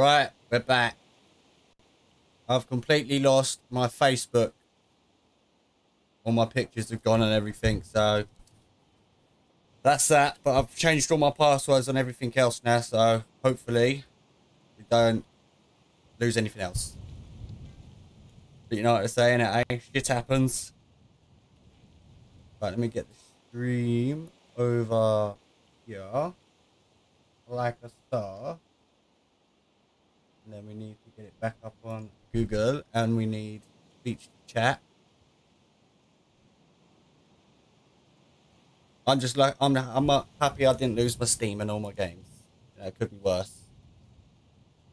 Right, we're back. I've completely lost my Facebook. All my pictures have gone and everything, so that's that. But I've changed all my passwords and everything else now, so hopefully we don't lose anything else. But you know what I'm saying, eh? Shit happens. Right, let me get the stream over here. Like a star. And then we need to get it back up on Google and we need speech to chat. I'm just like I'm I'm uh, happy I didn't lose my Steam and all my games. You know, it could be worse.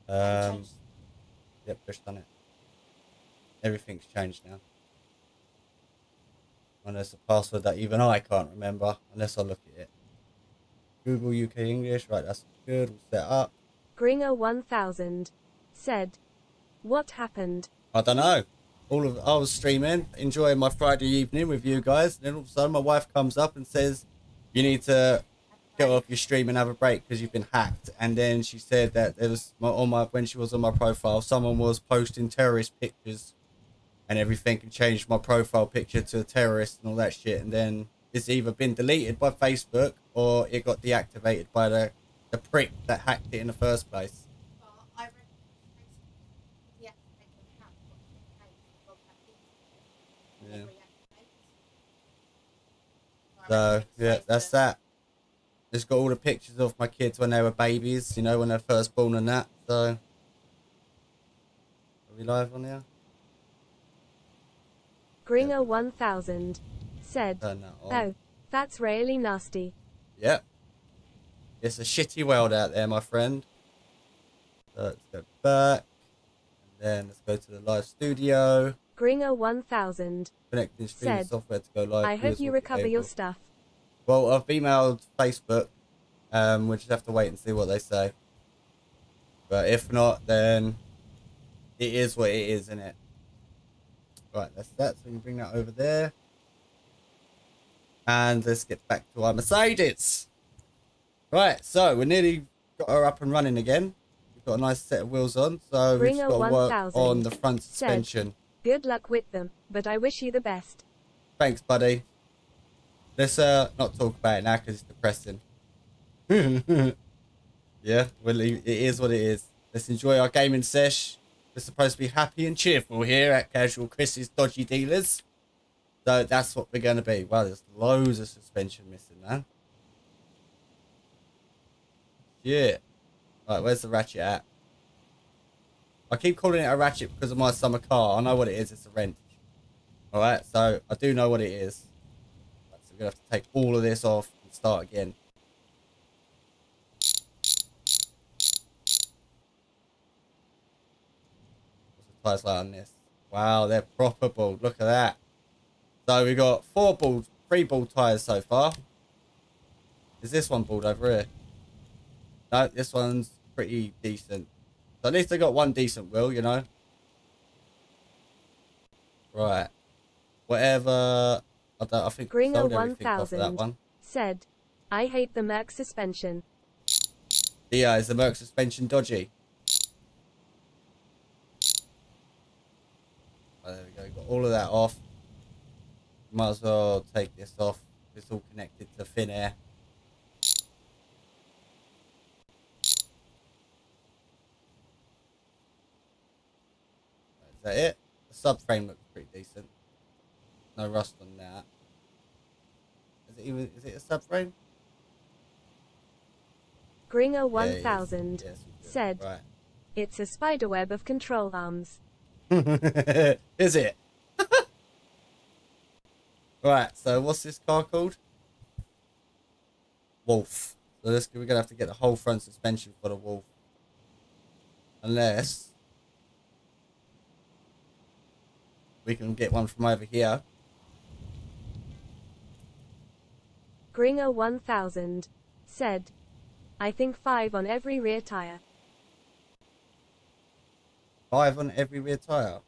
Um, yep, push done it. Everything's changed now. And there's a password that even I can't remember unless I look at it. Google UK English, right? That's good. We'll set up. Gringer 1000 said, What happened? I don't know. All of I was streaming, enjoying my Friday evening with you guys. and Then all of a sudden, my wife comes up and says, "You need to get off your stream and have a break because you've been hacked." And then she said that there was my, on my when she was on my profile, someone was posting terrorist pictures and everything, and changed my profile picture to a terrorist and all that shit. And then it's either been deleted by Facebook or it got deactivated by the the prick that hacked it in the first place. Yeah. So yeah, that's that. It's got all the pictures of my kids when they were babies, you know, when they're first born and that. So are we live on here? Gringer 1000 said, that. Oh, that's really nasty. Yep. It's a shitty world out there, my friend. So let's go back. And then let's go to the live studio. Gringer 1000 Connecting streaming said, software to go live. I hope you recover your stuff. Well, I've emailed Facebook. Um, we'll just have to wait and see what they say. But if not, then it is what it is, isn't it? Right, that's that. So we can bring that over there. And let's get back to our Mercedes. Right, so we nearly got her up and running again. We've got a nice set of wheels on, so we've just got to work on the front said, suspension. Good luck with them, but I wish you the best. Thanks, buddy. Let's uh not talk about it now because it's depressing. yeah, well, it is what it is. Let's enjoy our gaming sesh. We're supposed to be happy and cheerful here at Kasual Chris's Dodgy Dealers. So that's what we're going to be. Wow, there's loads of suspension missing, man. Yeah. Right, where's the ratchet at? I keep calling it a ratchet because of my summer car. I know what it is. It's a wrench. Alright, so I do know what it is. So we're going to have to take all of this off and start again. What's the like on this? Wow, they're proper bald. Look at that. So we got four bald, three bald tires so far. Is this one bald over here? No, this one's pretty decent. So at least I got one decent wheel, you know. Right. Whatever. I don't. I think Gringer sold everything off of that 1000 said, I hate the Merc suspension. Yeah, is the Merc suspension dodgy? Oh, there we go. Got all of that off. Might as well take this off. It's all connected to thin air. That it? The subframe looks pretty decent. No rust on that. Is it even? Is it a subframe? Gringer Yeah, 1000 Yes, said, Right. It's a spiderweb of control arms. Is it? right, so what's this car called? Wolf. So this we're gonna have to get the whole front suspension for the Wolf. Unless we can get one from over here. Gringer 1000 said, I think 5 on every rear tire. Five on every rear tire.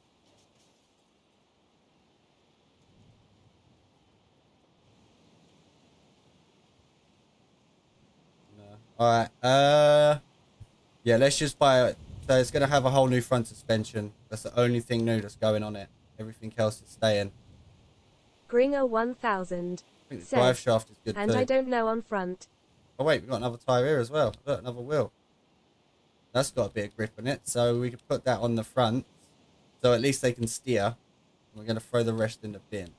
No. Alright, uh yeah, let's just buy it. So it's going to have a whole new front suspension. That's the only thing new that's going on it. Everything else is staying. Gringer 1000. I think the drive shaft is good And too. I don't know on front. Oh wait, we've got another tyre here as well. Look, another wheel. That's got a bit of grip on it, so we can put that on the front. So at least they can steer. We're going to throw the rest in the bin.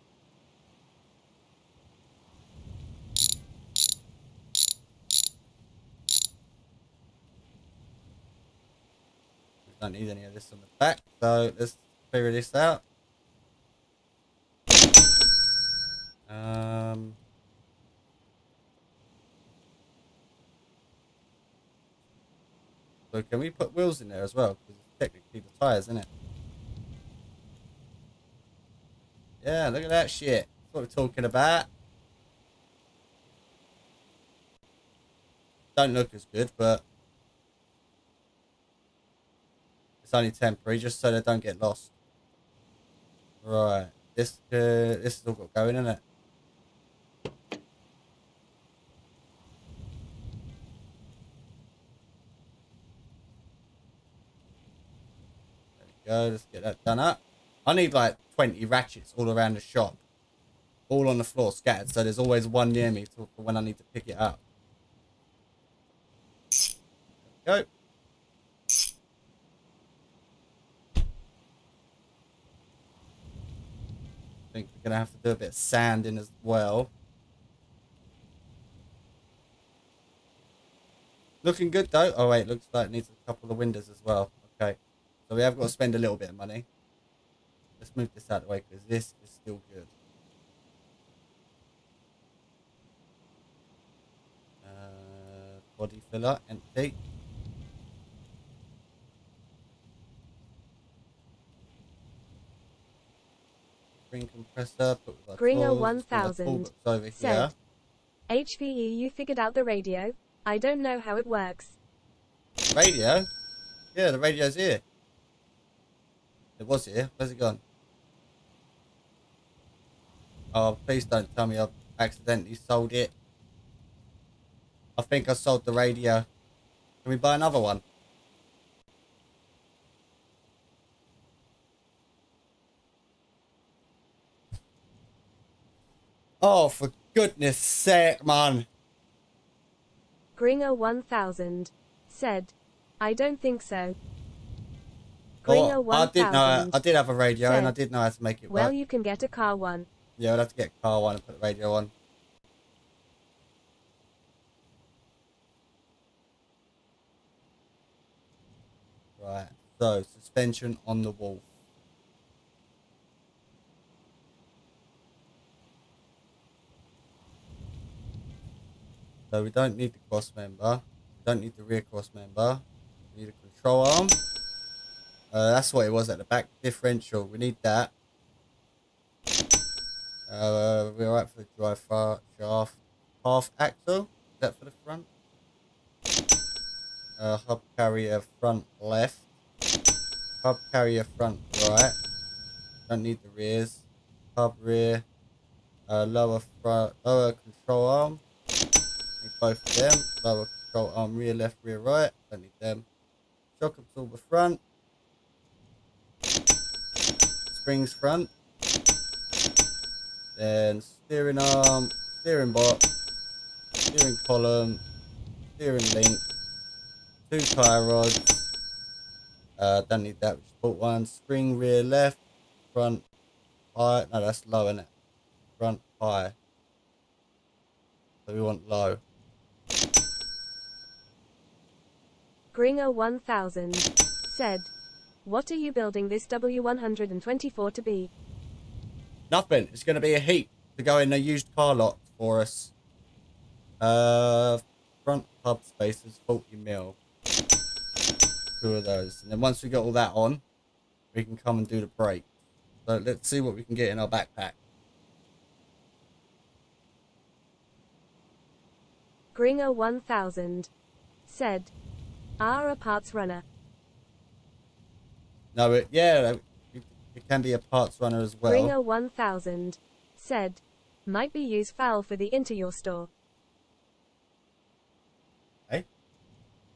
We don't need any of this on the back, so let's figure this out. Um, so can we put wheels in there as well? Because it's technically the tyres, isn't it? Yeah, look at that shit. That's what we're talking about. Don't look as good, but it's only temporary, just so they don't get lost. Right, this uh, this is all got going, isn't it? Go. Let's get that done up. I need like 20 ratchets all around the shop, all on the floor, scattered. So there's always one near me for when I need to pick it up. Go. I think we're gonna have to do a bit of sanding as well. Looking good though. Oh wait, looks like it needs a couple of windows as well. Okay, so we have got to spend a little bit of money. Let's move this out of the way because this is still good. Uh, body filler empty. Spring compressor. Put Gringer tools, with our 1000 toolbox over said, here. HVE, you figured out the radio? I don't know how it works. Radio? Yeah, the radio's here. It was here. Where's it gone? Oh, please don't tell me I've accidentally sold it. I think I sold the radio. Can we buy another one? Oh, for goodness sake, man. Gringer 1000 said, I don't think so. Oh, Gringer I did know. I did have a radio, and I did know how to make it Well, work. Well, you can get a car one. Yeah, we'll have to get a car one and put the radio on. Right, so suspension on the wall. So we don't need the cross member. We don't need the rear cross member. We need a control arm. Uh, that's what it was at the back differential. We need that. Uh, we're right for the drive far shaft. Half axle. Is that for the front? Uh, hub carrier front left. Hub carrier front right. Don't need the rears. Hub rear. Uh, lower front. Lower control arm. Need both of them. Lower control arm rear left rear right. Don't need them. Shock absorber front. Springs front. Then steering arm, steering box, steering column, steering link, two tie rods. Uh, don't need that. Just bought one. Spring rear left, front high. No, that's low, is it? Front high. So we want low. Gringer 1000 said, What are you building this W124 to be? Nothing. It's going to be a heap to go in a used car lot for us. Uh, front hub spaces, 40 mil. Two of those. And then once we got all that on, we can come and do the brake. So let's see what we can get in our backpack. Gringer 1000 said, Are a parts runner. No, it, yeah, it, it can be a parts runner as well. Gringer 1000 said, Might be used foul for the into your store. Hey?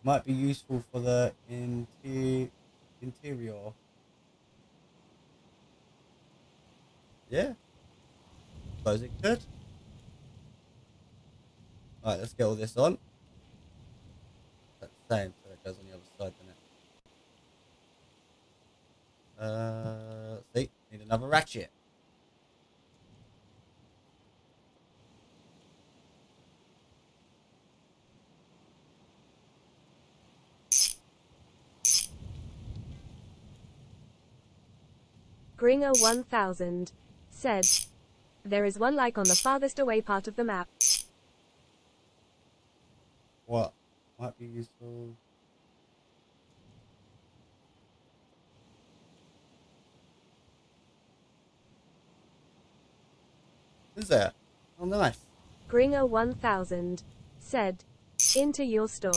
Might be useful for the inter interior. Yeah. Suppose it could. Alright, let's get all this on. That's the same, so it goes on the other side, doesn't it? Uh, see, need another ratchet. Gringer 1000 said, There is one like on the farthest away part of the map. What might be useful? Is there? Oh, nice. Gringer 1000 said, Into your store.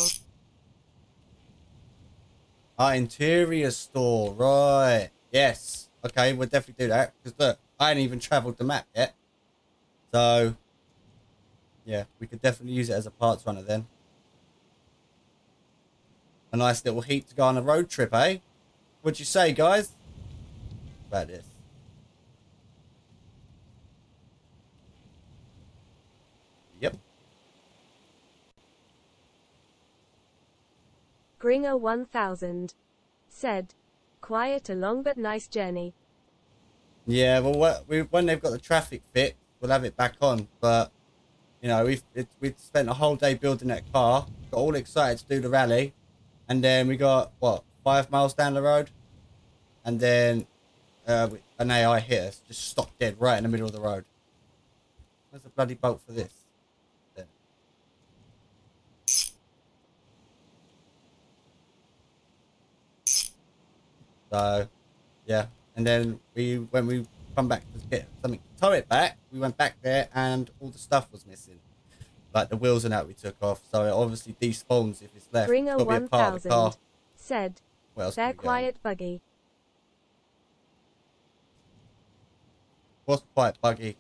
Our interior store, right. Yes. Okay, we'll definitely do that. Because look, I ain't even travelled the map yet. So, yeah, we could definitely use it as a parts runner then. A nice little heap to go on a road trip, eh? What'd you say, guys? About this. Yep. Gringer 1000 said, Quiet a long but nice journey. Yeah, well, we, when they've got the traffic fit, we'll have it back on. But you know, we've it, we've spent a whole day building that car. Got all excited to do the rally, and then we got what five miles down the road, and then uh, an AI hit us, just stopped dead right in the middle of the road. Where's the bloody bolt for this? So, yeah, and then we when we come back to get something to tow it back, we went back there and all the stuff was missing, like the wheels and that we took off. So it obviously despawns if it's left. Gringer It's gotta be a part of the car. 1000 said? They're we get on? quiet buggy.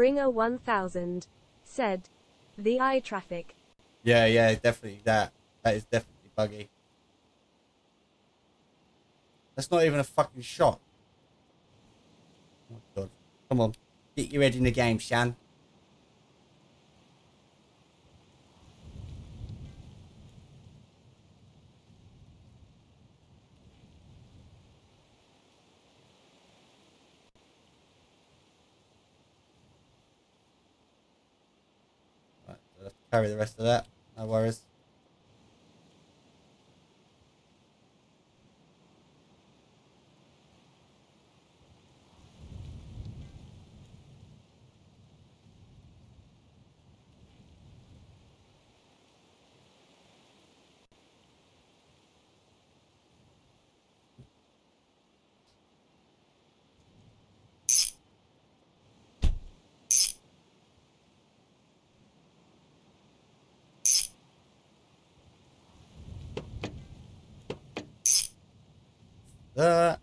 Gringer 1000 said, The AI traffic. Yeah, yeah, definitely that. That is definitely buggy. That's not even a fucking shot. Oh. Come on. Get your head in the game, Shan. Carry the rest of that. No worries. That.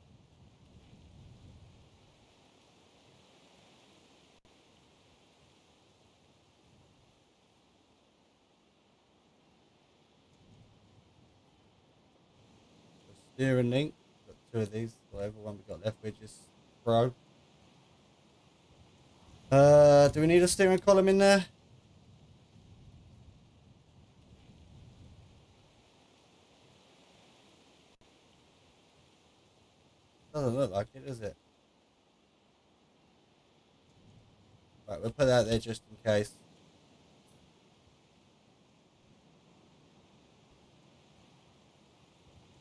Steering link. Got two of these. Whatever one we got left, we just throw. Uh, do we need a steering column in there? Doesn't look like it, does it? Right, we'll put that there just in case.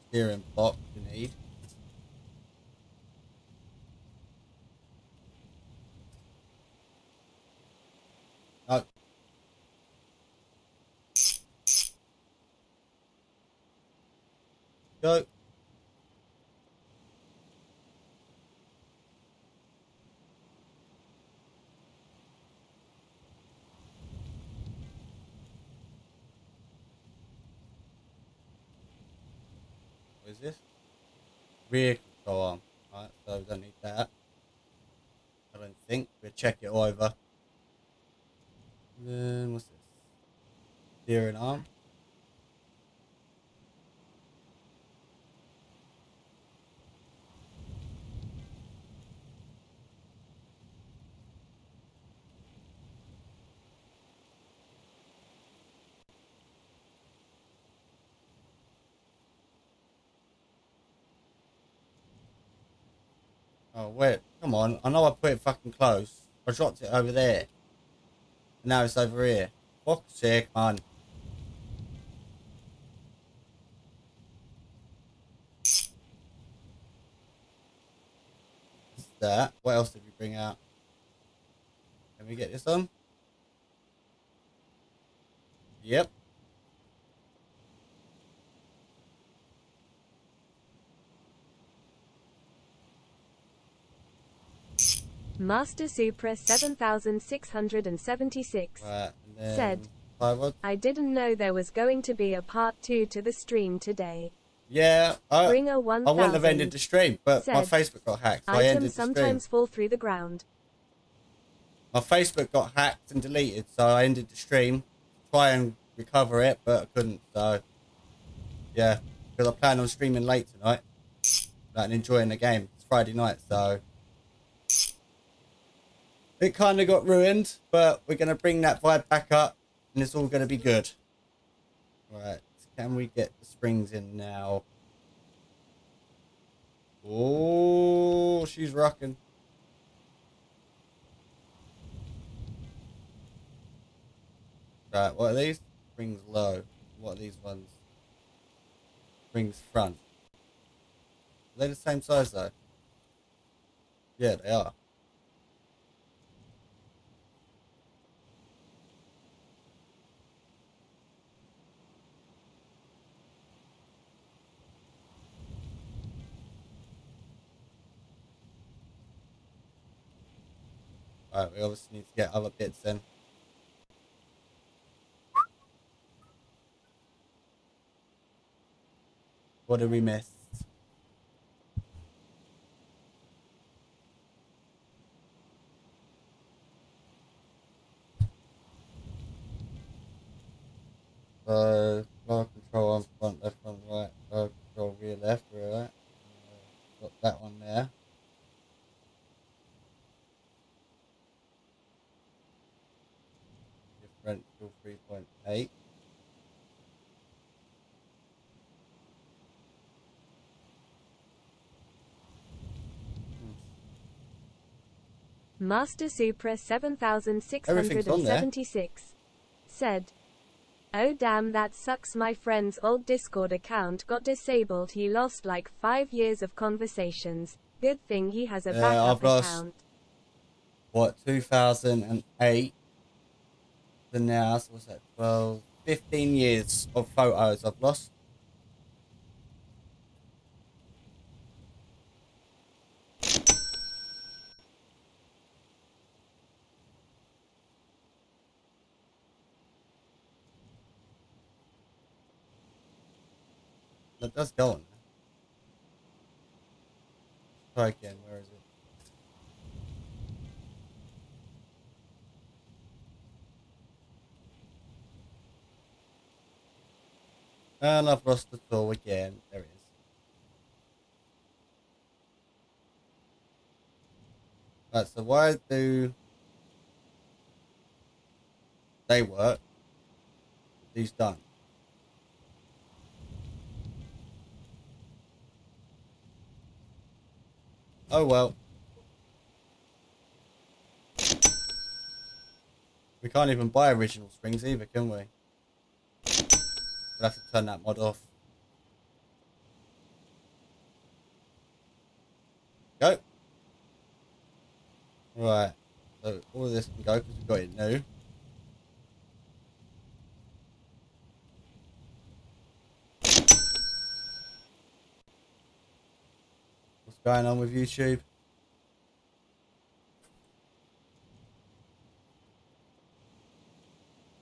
Steering block you need. No. Go. Is this? Rear control arm. so we don't need that. I don't think. We'll check it over. then what's this? Steering arm. Oh, wait. Come on. I know I put it fucking close. I dropped it over there. And now it's over here. Fuck's sake, man. That? What else did we bring out? Can we get this on? Yep. Master Supra 7676 Right. Said. Plywood. I didn't know there was going to be a part 2 to the stream today. Yeah. I, Gringer I wouldn't have ended the stream, but my Facebook got hacked, so I ended the stream. sometimes fall through the ground. my Facebook got hacked and deleted, so I ended the stream. Try and recover it, but I couldn't. So, yeah, because I plan on streaming late tonight like, and enjoying the game. It's Friday night, so it kind of got ruined. But we're gonna bring that vibe back up, and it's all gonna be good. Right? Can we get the springs in now? Oh, she's rocking. Right, what are these? Springs low. What are these ones? Springs front. Are they the same size though? Yeah, they are. Alright, we obviously need to get other bits in. What did we miss? So, lower control on front, left, front, right, lower control rear, left, rear, right. Uh, got that one there. Differential 3.8. Master Supra Everything's on there. 7676 said, Oh damn that sucks my friend's old Discord account got disabled he lost like 5 years of conversations. Good thing he has a backup I've lost- account. what 2008 to now so what's that 12 15 years of photos i've lost that does go on try again where is it And I've lost the tool again. There it is. Right, so why do they work? These don't. Oh well. We can't even buy original springs either, can we? We'll have to turn that mod off. Go. Right. So all of this can go because we've got it new. What's going on with YouTube?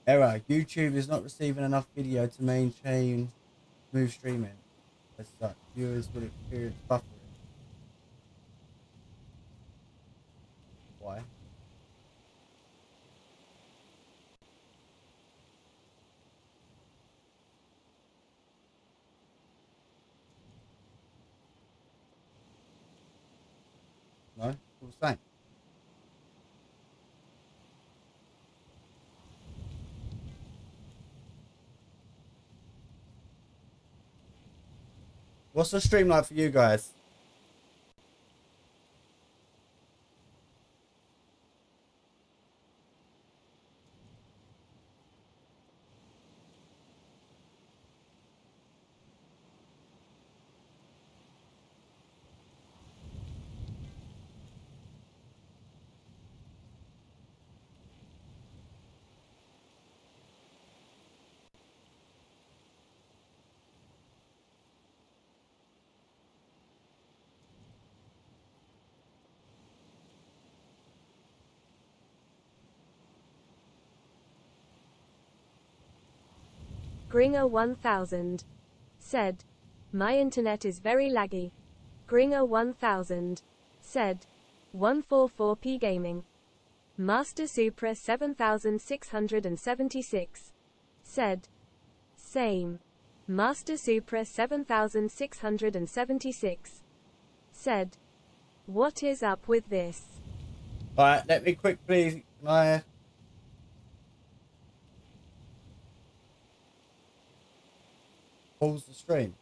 Error. YouTube is not receiving enough video to maintain smooth streaming. As such, viewers will experience buffering. why. No, all the same. What's the stream like for you guys? Gringer 1000 said, My internet is very laggy. Gringer 1000 said, 144p gaming. Master Supra 7676 said, Same. Master Supra 7676 said, What is up with this? Alright, let me quickly. Can The stream.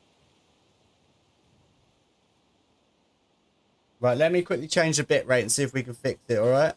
Right, let me quickly change the bit rate and see if we can fix it, alright?